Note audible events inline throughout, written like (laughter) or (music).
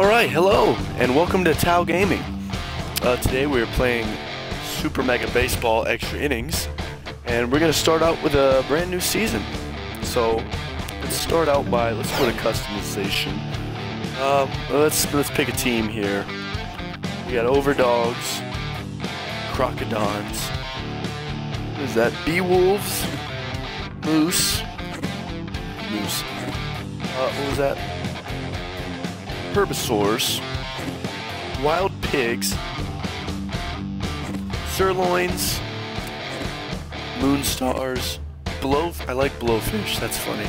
Alright, hello, and welcome to Tow Gaming. Uh, today we're playing Super Mega Baseball Extra Innings, and we're going to start out with a brand new season. So, let's start out by, let's go to customization. Um, let's, let's pick a team here. We got Overdogs, Crocodons, what is that, Bee-Wolves, Moose, Moose, uh, what was that? Herbisaurs, Wild Pigs, Sirloins, Moonstars, Blow. I like Blowfish. That's funny.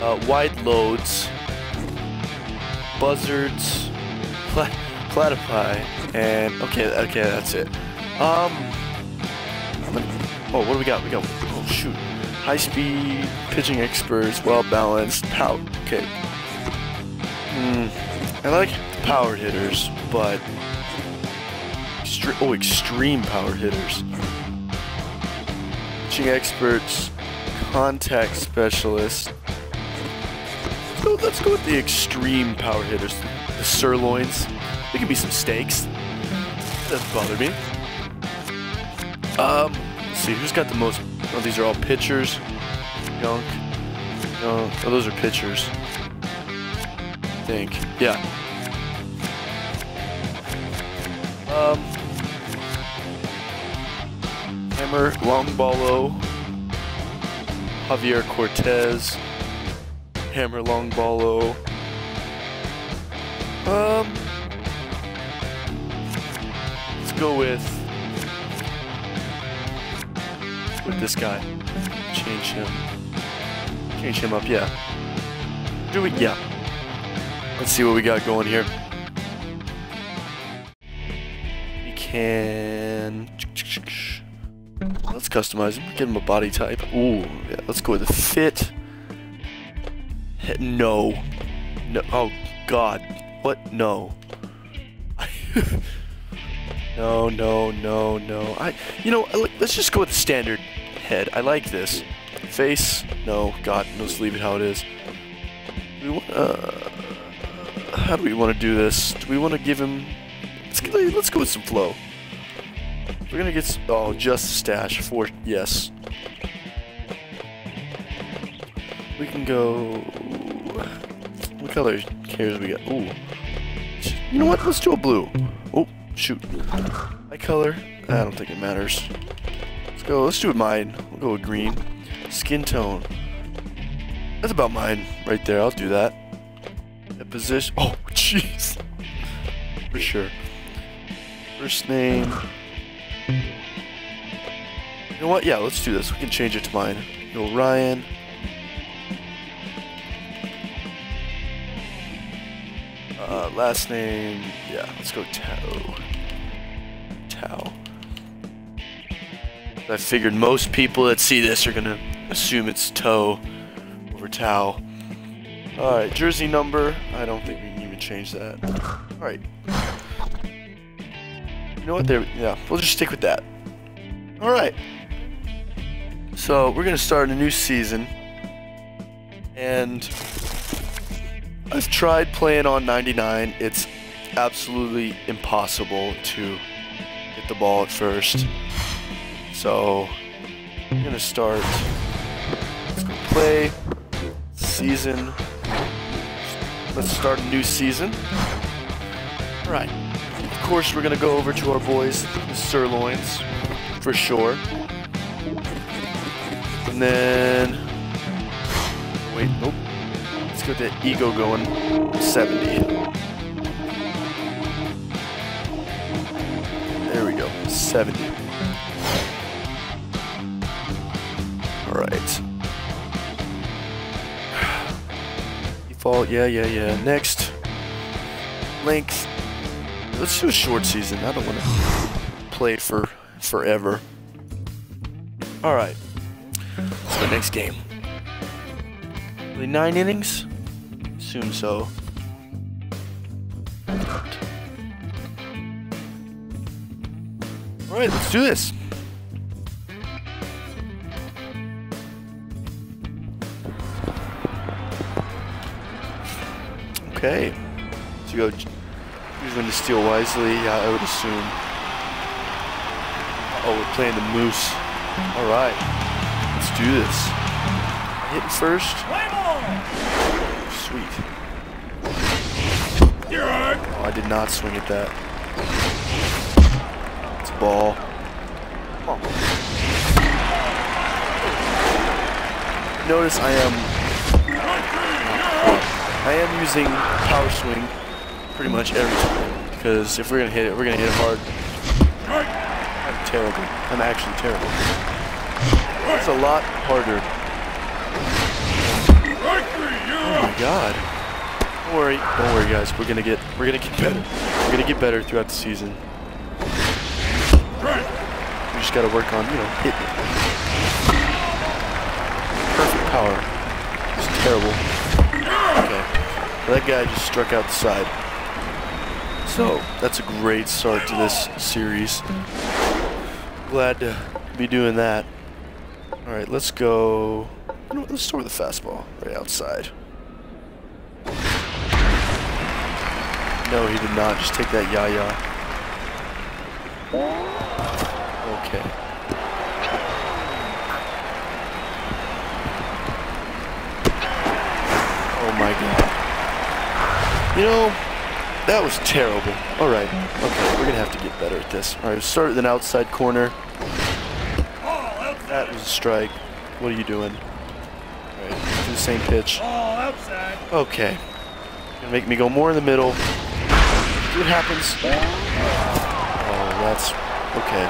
Uh, Wideloads, Buzzards, (laughs) Pla Platypi, and okay, okay, that's it. Um, gonna, oh, what do we got? We got. Oh shoot. High speed, pitching experts, well balanced, pout. Okay. Hmm. I like power hitters, but oh, extreme power hitters. Pitching experts, contact specialists. Let's let's go with the extreme power hitters. The sirloins. There could be some steaks. Doesn't bother me. Um, see, who's got the most? Oh, these are all pitchers. Gunk. No, oh, those are pitchers. Think. Yeah. Um, Hammer, Longbolo, Javier Cortez, Hammer Longbolo. Um, let's go with with this guy. Change him. Change him up, yeah. Do we? Yeah. Let's see what we got going here. We can. Let's customize him. Give him a body type. Ooh, yeah. Let's go with a fit. No. No. Oh God. What? No. (laughs) no, no, no, no. I. You know. Let's just go with the standard head. I like this. Face. No. God. Let's leave it how it is. We want. Uh, how do we want to do this? Do we want to give him... Let's, let's go with some flow. We're gonna get... Oh, just stash. For... Yes. We can go... What color cares we got? Ooh. You know what? Let's do a blue. Oh, shoot. My color? I don't think it matters. Let's go. Let's do mine. We'll go with green. Skin tone. That's about mine right there. I'll do that position. Oh, jeez. For sure. First name. You know what? Yeah, let's do this. We can change it to mine. Go Ryan. Uh, last name. Yeah, let's go Tau. Tau. I figured most people that see this are gonna assume it's Toe over Tau. Alright, jersey number. I don't think we can even change that. Alright. You know what? There. Yeah, we'll just stick with that. Alright. So, we're going to start a new season. And I've tried playing on 99. It's absolutely impossible to hit the ball at first. So, I'm going to start. Let's go play. Season Let's start a new season. Alright. Of course, we're to go over to our boys, the Sirloins, for sure. And then... Wait, nope. Let's get that ego going. 70. There we go. 70. Alright. Yeah, yeah, yeah. Next. Length. Let's do a short season. I don't want to play for forever. Alright. The next game. Really nine innings? Assume so. Alright, let's do this. Okay. To go when to steal wisely, yeah, I would assume. Oh, we're playing the moose. Alright. Let's do this. Hitting first. Sweet. Oh, I did not swing at that. It's a ball. Come on. Notice I am I am using power swing pretty much every time because if we're gonna hit it, we're gonna hit it hard. I'm terrible. I'm actually terrible. It's a lot harder. Oh my god. Don't worry, don't worry guys. We're gonna get we're gonna get better. We're gonna get better throughout the season. We just gotta work on, you know, hitting it. Perfect power. It's terrible. That guy just struck out the side. So, that's a great start to this series. Glad to be doing that. Alright, let's go... You know let's start with the fastball right outside. No, he did not. Just take that yaya. Okay. Oh my god. You know, that was terrible. Alright, okay, we're gonna have to get better at this. Alright, start with an outside corner. That was a strike. What are you doing? Alright, do the same pitch. Okay. Gonna make me go more in the middle. See what happens. Oh, that's okay.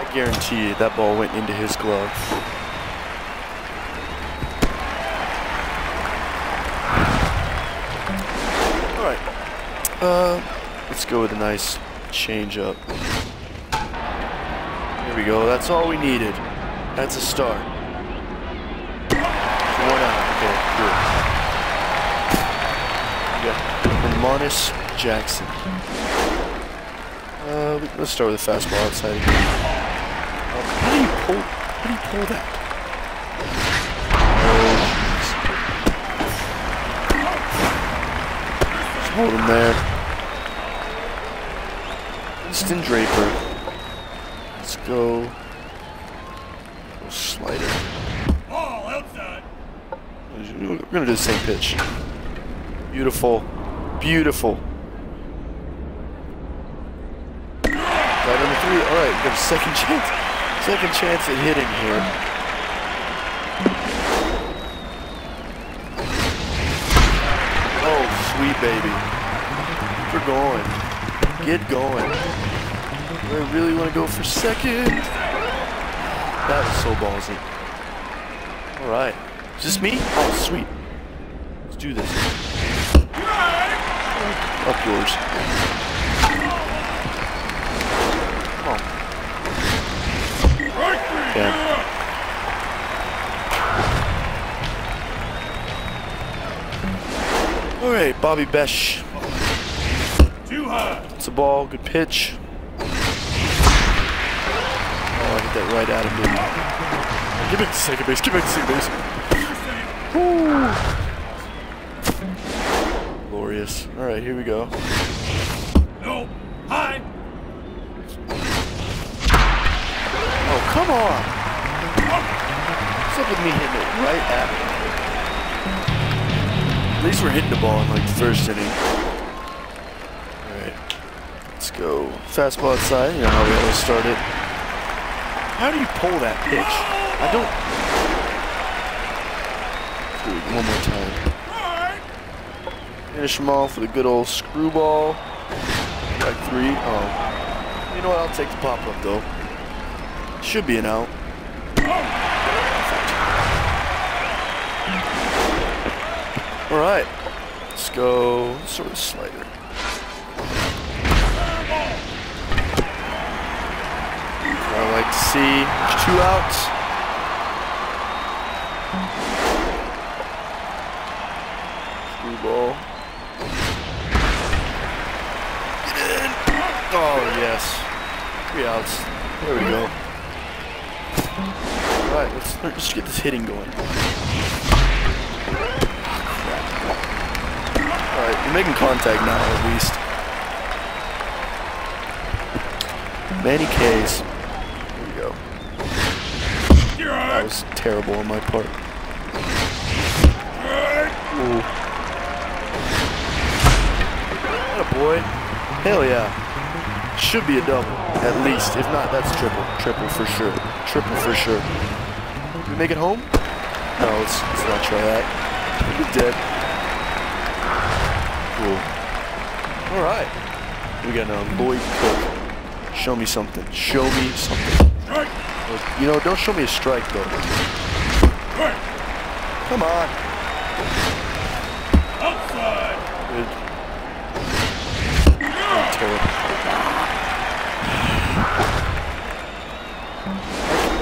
I guarantee you that ball went into his glove. Uh, let's go with a nice change up. Here we go. That's all we needed. That's a start. One out. Okay, good. Yeah. Hermanus Jackson. Uh, let's start with a fastball outside. Oh, how do you pull? How do you pull that? Oh, Just hold him there. Winston Draper. Let's go. slider. We're gonna do the same pitch. Beautiful. Beautiful. Right number three. Alright, we got a second (laughs) chance. Second chance at hitting here. Oh, sweet baby. We're going. Get going. I really want to go for second. That was so ballsy. Alright. Is this me? Oh, sweet. Let's do this. Up yours. Come on. Damn. Alright, Bobby Besh. It's a ball, good pitch. Oh, I hit that right at him, didn't I? Get back to second base, get back to second base. Woo! Glorious. Alright, here we go. No. Hi. Oh, come on! What's up with me hitting it right at him? At least we're hitting the ball in like the first inning. Go. Fastball outside, you know how we always start it. How do you pull that pitch? I don't... It one more time. Finish him off with a good old screwball. Like three. Oh. You know what? I'll take the pop up though. Should be an out. Alright. Let's go sort of slider. To see. Two outs. Get in. Oh, yes. Three outs. There we go. Alright, let's, let's get this hitting going. Ah, Alright, We're making contact now, at least. Many K's. That was terrible on my part. Ooh. Boy. Hell yeah. Should be a double, at least. If not, that's triple. Triple for sure. Triple for sure. We make it home? No, let's, let's not try that. We're dead. Cool. Alright. We got a Lloyd Cook. Show me something. Show me something. You know, don't show me a strike though. Come on. Outside. Good. Terrible.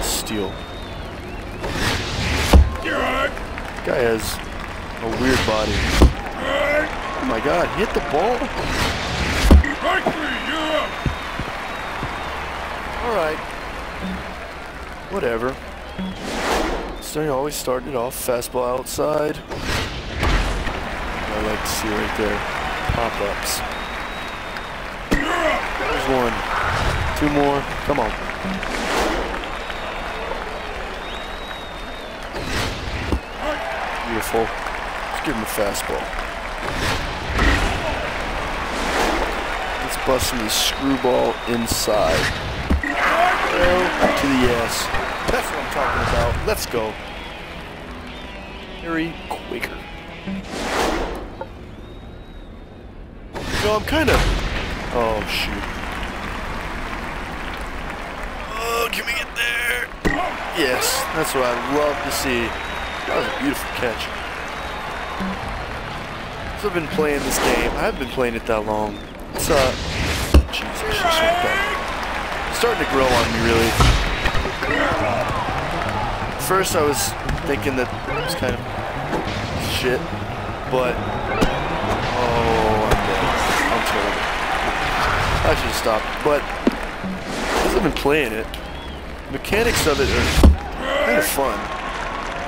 Steal. Guy has a weird body. Oh my god, hit the ball. Alright. Whatever. Starting always starting it off. Fastball outside. I like to see right there. Pop-ups. There's one. Two more. Come on. Beautiful. Let's give him a fastball. Let's bust him the screwball inside. To the yes. That's what I'm talking about. Let's go. Harry Quaker. Know, I'm kind of... Oh, shoot. Oh, can we get there? Yes, that's what I love to see. That was a beautiful catch. So I've been playing this game. I haven't been playing it that long. It's, uh... Jesus, I should've swung that. It's starting to grow on me, really. First, I was thinking that it was kind of shit, but... Oh, I'm dead. I'm. I should have stopped. But, I've been playing it, mechanics of it are kind of fun.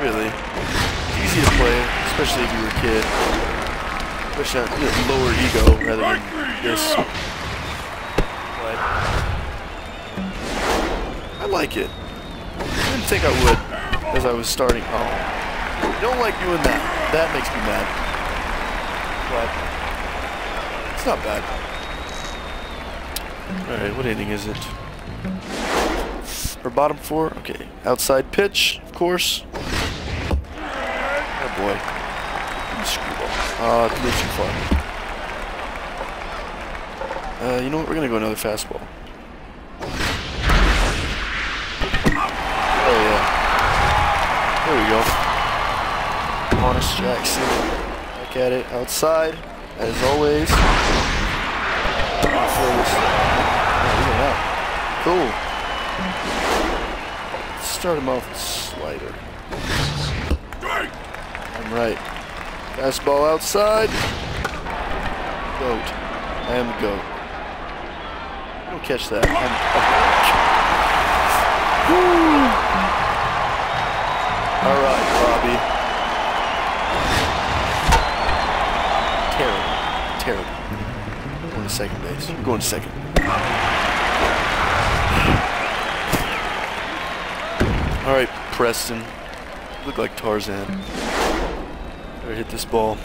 Really. Easy to play, especially if you were a kid. Especially on you know, lower ego rather than this. Like it. I didn't think I would as I was starting. Oh. I don't like doing that. That makes me mad. But it's not bad. Alright, what inning is it? Or bottom four? Okay. Outside pitch, of course. Oh boy. Screwball. Ah, it's a too far. Uh, you know what? We're gonna go another fastball. There we go. Honest Jackson. Back at it. Outside. As always. Oh. Cool. Start him off with slider. I'm right. Fastball outside. Goat. I am the goat. Don't catch that. (laughs) All right, Bobby. Terrible. Terrible. Going to second base. You're going to second. All right, Preston. Look like Tarzan. Better hit this ball.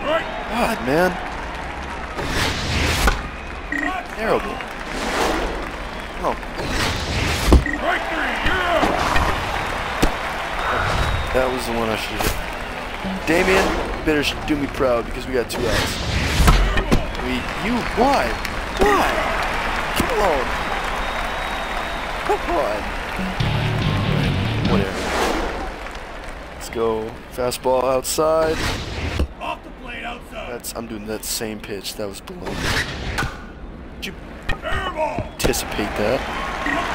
God, man. Terrible. Oh, that was the one I should hit. Damien, better do me proud because we got two outs. We, you, why? Why? Come on. Come on. Whatever. Let's go. Fastball outside. Off the plate outside. That's I'm doing that same pitch. That was below. Did you anticipate that?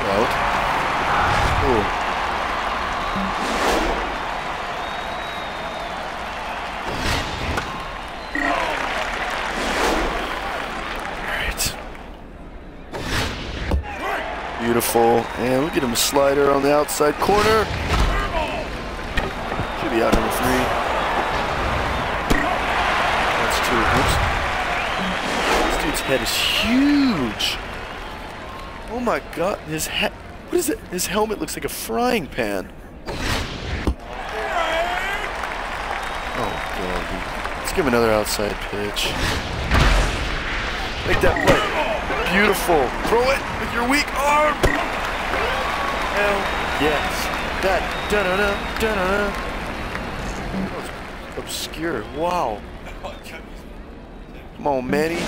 Out. Cool. Beautiful. And we'll get him a slider on the outside corner. Should be out number three. That's two. Oops. This dude's head is huge. Oh my god, his head. What is it? His helmet looks like a frying pan. Oh god. Let's give him another outside pitch. Make that play. Beautiful. Throw it with your weak arm. Hell yes. That da da da da da. Obscure. Wow. Come on, Manny.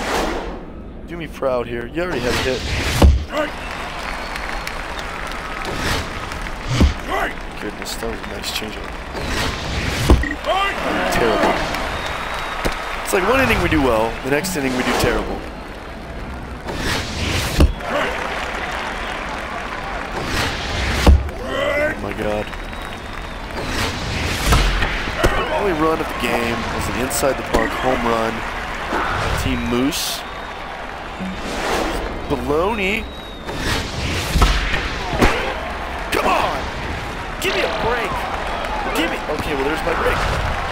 Do me proud here. You already have a hit. Goodness, that was a nice changeup. Terrible. It's like one inning we do well, the next inning we do terrible. Oh my god. Run of the game was an inside the park home run. Team Moose. Baloney. Come on! Give me a break! Give me. Okay, well, there's my break.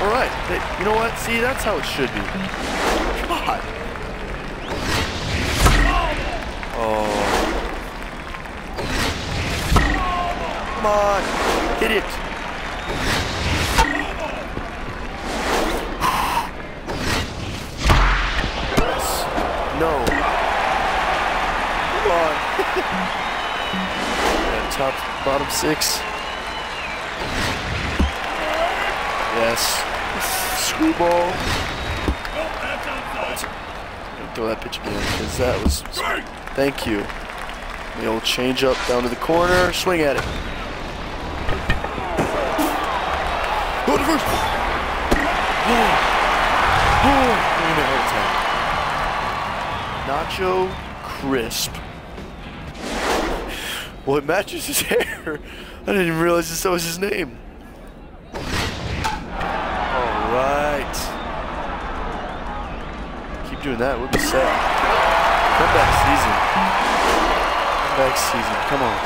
All right. You know what? See, that's how it should be. God. Oh. Come on. Hit it. Top, bottom six. Yes. Screwball. Throw that pitch again, because that was. Thank you. The old change up down to the corner. Swing at it. Go to first. Oh. Oh. Nacho Crisp. Well, it matches his (laughs) hair. I didn't even realize this was his name. All right. Keep doing that. We'll be set. Comeback season. Comeback season. Come on.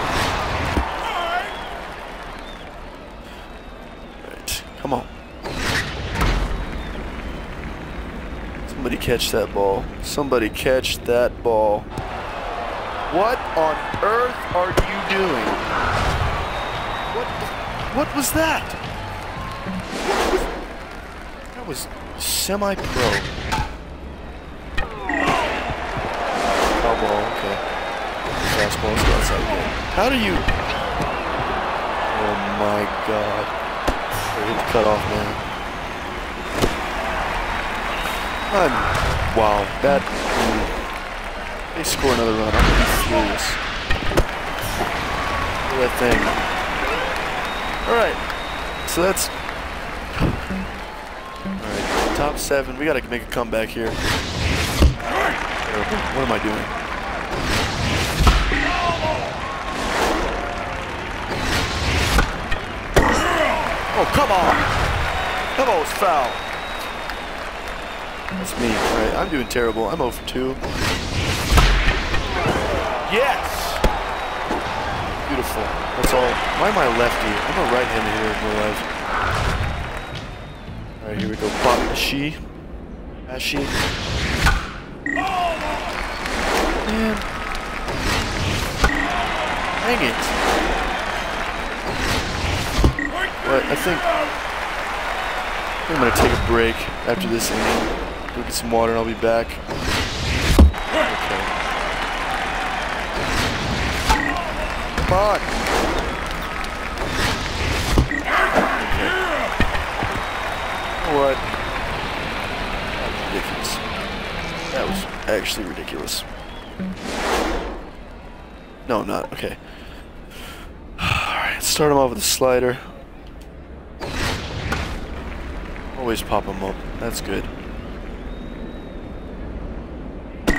Right. Come on. Somebody catch that ball. Somebody catch that ball. What on earth are you doing? What? What was that? That was semi-pro. Foul ball, okay. Fastball, let's go outside again. How do you... Oh my god. They hit the man. I'm... Wow, that... they score another run, I'm gonna be furious. That thing. Alright, so that's... Alright, top seven. We gotta make a comeback here. What am I doing? Oh, come on! That ball was foul. That's me. Alright, I'm doing terrible. I'm 0 for 2. Yes! Beautiful. That's all. Why am I lefty? I'm a right-handed hitter in real life. Alright, here we go. Bobby Mashi. Mashi. Man. Dang it. But I think I think I'm gonna take a break after this inning. Go get some water and I'll be back. Okay. On. What? That was ridiculous. That was actually ridiculous. No, not. Okay. Alright, start him off with a slider. Always pop him up. That's good. He's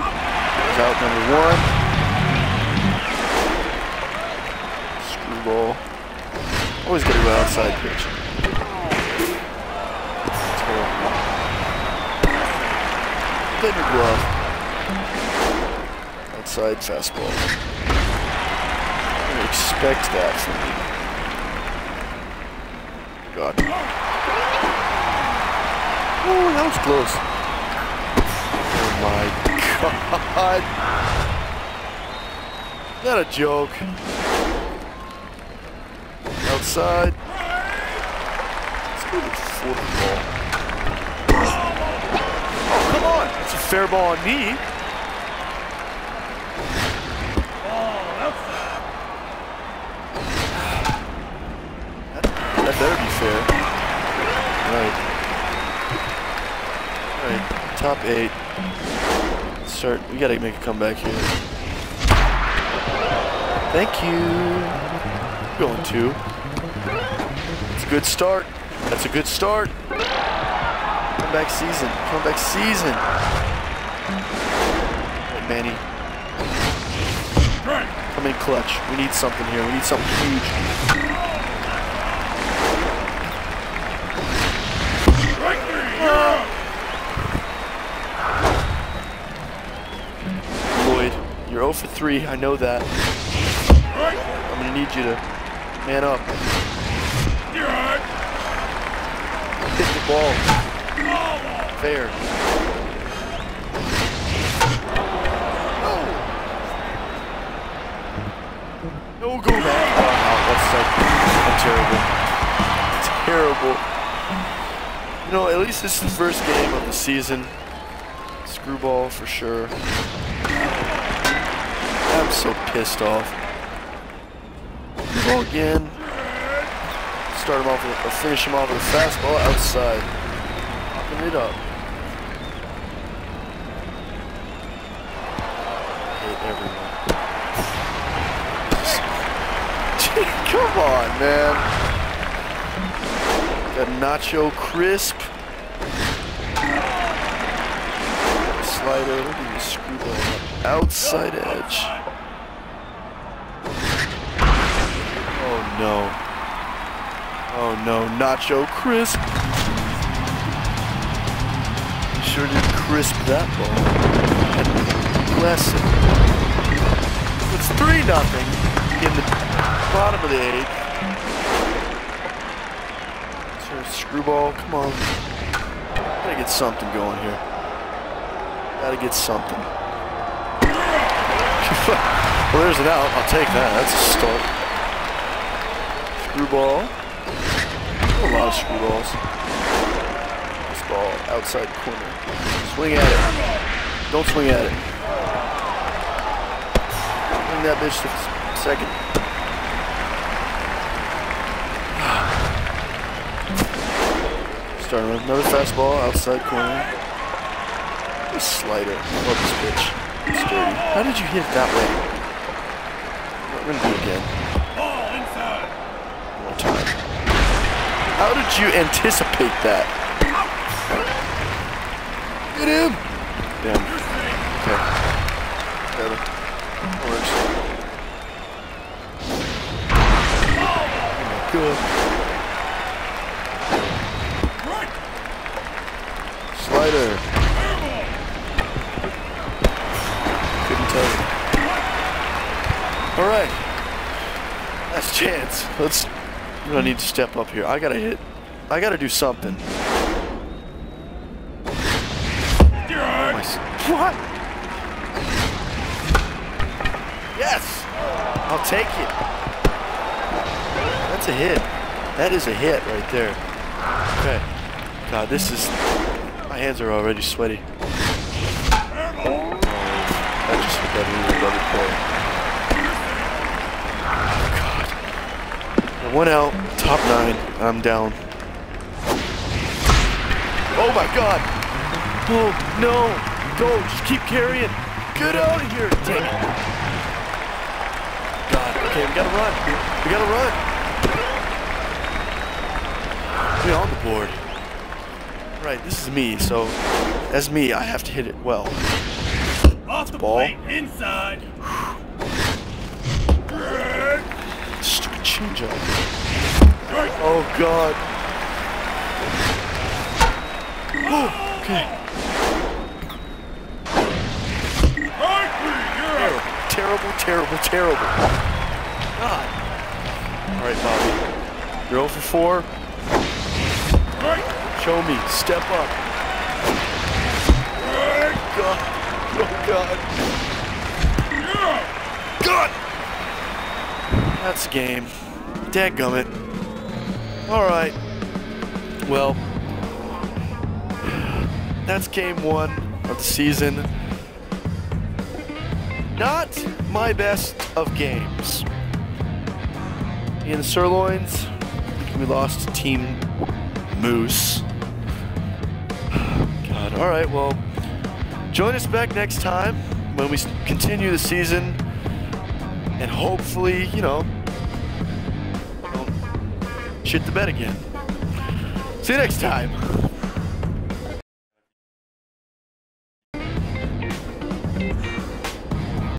out number one. Screwball. Always get a good outside pitch. Your glove. Outside fastball. I didn't expect that from me. God. Oh, that was close. Oh my (laughs) god. Is that a joke? Outside. Let's go with football. Oh, come on. It's a fair ball on me. Ball. That better be fair. Right. Alright, top eight. Start. We gotta make a comeback here. Thank you. Going two. Good start. That's a good start. Comeback season. Comeback season. Hey, Manny, come in clutch. We need something here. We need something huge. Out. Lloyd, you're 0 for 3. I know that. I'm gonna need you to man up. You're out. Hit the ball. Fair. No go back. Oh, that's I'm terrible. Terrible. You know, at least this is the first game of the season. Screwball for sure. I'm so pissed off. Go again. Start him off with, finish him off with a fastball outside. Popping it up. hate everyone. (laughs) Come on, man. Got nacho crisp. Slider, look at this screwball. Outside edge. Oh no. Oh no, nacho crisp. Sure did crisp that ball. Bless it. It's 3 nothing in the bottom of the eighth. Screwball, come on. Gotta get something going here. Gotta get something. (laughs) well, there's an out. I'll take that. That's a start. Screwball. A lot of screwballs. This ball outside corner. Swing at it. Don't swing at it. Bring that bitch to second. Starting with another fastball outside corner. A slider. Love this bitch. It's dirty. How did you hit it that way? We're gonna do again. Ball inside. One more time. How did you anticipate that? Get him! Damn. Okay. Better. Works. Good. Strike. Slider. Couldn't tell you. All right. Last chance. Let's. We're gonna need to step up here. I gotta hit. I gotta do something. What? Yes. I'll take it. That's a hit. That is a hit right there. Okay. God, this is. My hands are already sweaty. Oh, I just hit that double play. God. I went out, top nine, I'm down. Oh my god! Oh no! Go, just keep carrying! Get out of here! Dang it! God, okay, we gotta run. We gotta run. We're on the board. Right, this is me, so as me, I have to hit it well. Off the ball. plate. Inside. Strike. Oh god. Oh, okay. Strike three. You're out. Terrible, terrible, terrible. God. All right, Bobby. You're 0 for 4. Show me. Step up. God. Oh god. God! That's a game. Dadgummit. Alright. Well, that's game one of the season. Not my best of games. In sirloins, we lost to Team Moose. (sighs) God, alright, well, join us back next time when we continue the season and hopefully, you know, shit the bed again. See you next time.